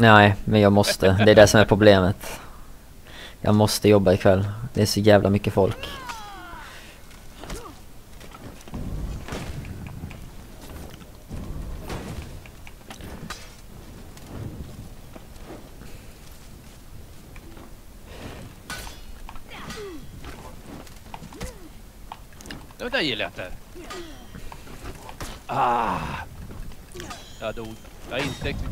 Nej, men jag måste. Det är det som är problemet. Jag måste jobba ikväll. Det är så jävla mycket folk. Det där gillar jag inte. Ah! Jag dog. Jag är inte riktigt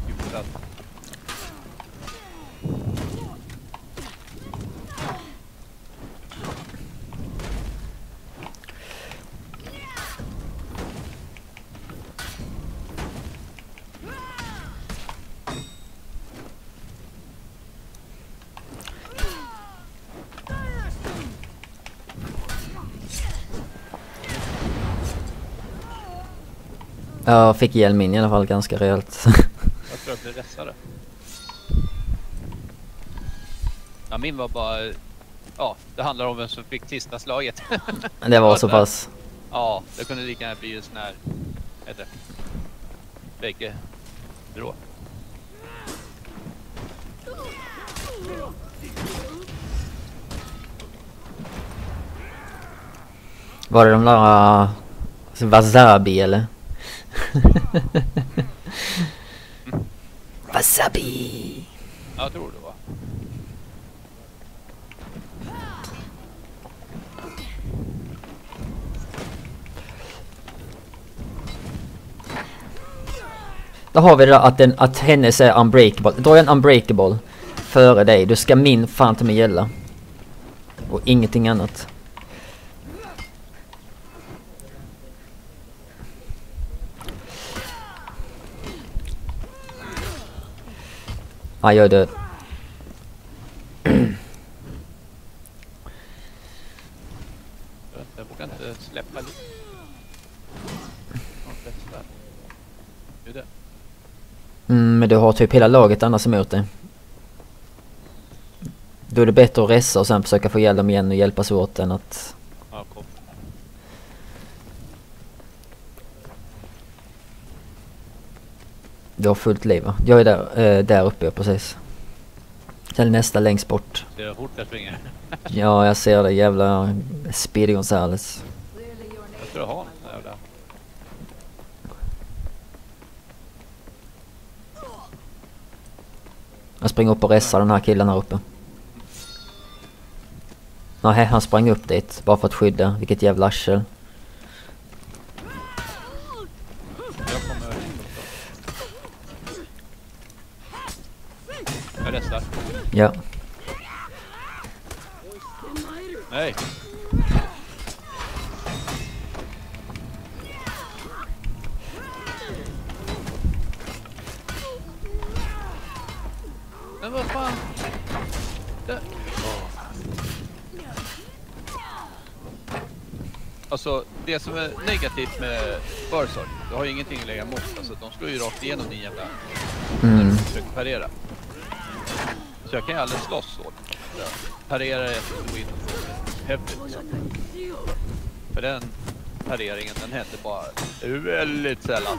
Jag fick ihjäl min i alla fall ganska rejält. jag tror jag blev rättare. Ja, min var bara... Ja, det handlar om vem som fick sista slaget. det var så pass. Ja, det kunde lika gärna bli en sån här... Heter Bägge. Drå. Var det de där... Eh, Wasabi eller? Wasabi! Jag tror det va. Då har vi det att, den, att hennes är unbreakable. Då är en unbreakable före dig. Du ska min fan till mig gälla. Och ingenting annat. Ja, jag är död. Jag vågar inte släppa lite. Men du har typ hela laget annars emot dig. Då är det bättre att resa och sen försöka få ihjäl dem igen och hjälpas åt än att Du har fullt liv va? Jag är där, eh, där uppe ja, precis. Sen nästa längst bort. Det är fort jag springer. ja, jag ser det. Jävla Speedy Gonzales. Jag tror jag har någon jävla... Jag springer upp och ressar den här killen här uppe. Nej, han sprang upp dit bara för att skydda. Vilket jävla arsel. Ja. Nej! Men vad fan? Alltså, det som är negativt med Bursard, du har ju ingenting att lägga emot. Alltså, de slår ju rakt igenom din jävla... Mm. När du försöker parera. Så jag kan ju aldrig slåss så. Parera ett win heavy. För den pareringen, den hände bara väldigt sällan.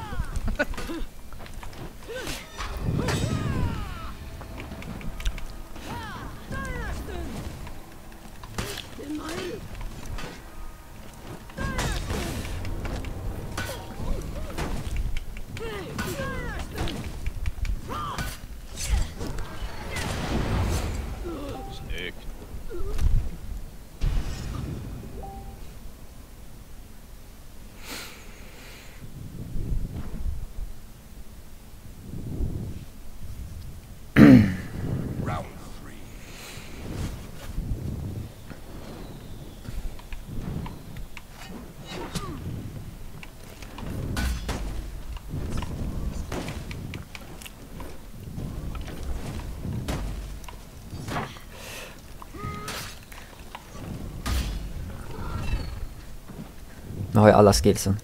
Jag har ju alla skillsen.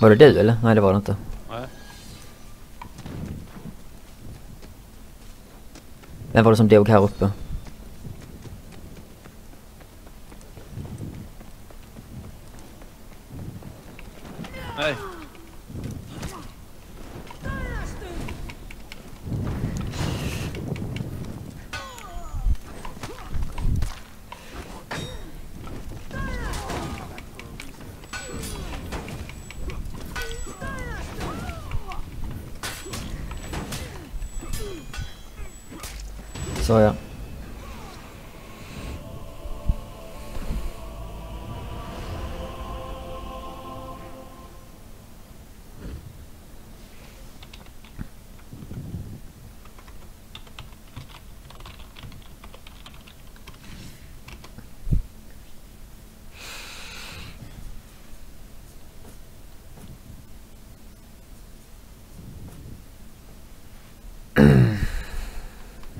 Var det du eller? Nej det var det inte. Nej. Vem var det som dog här uppe? Nej. Så ja.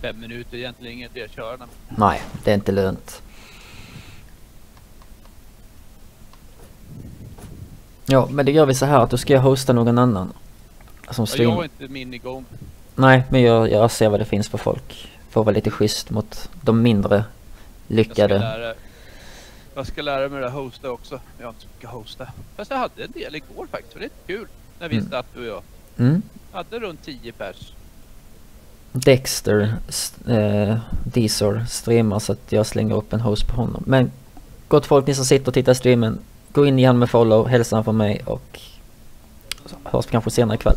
Fem minuter egentligen inget att köra den. Nej, det är inte lönt. Ja, men det gör vi så här att då ska jag hosta någon annan. Som Ja, jag har inte min igång. Nej, men jag, jag ser vad det finns för folk. Får vara lite schysst mot de mindre Jag ska lyckade. lära, jag ska lära mig det här hosta också. Jag har inte så mycket hosta. Fast jag hade en del igår faktiskt. Det är kul. När vi Mm. satt du och jag. Mm. Hade runt 10 pers. Dexter, eh, Deezer streamar så att jag slänger upp en host på honom. Men gott folk, ni som sitter och tittar i streamen. Gå in igen med follow, hälsa från mig och så hörs vi kanske senare ikväll.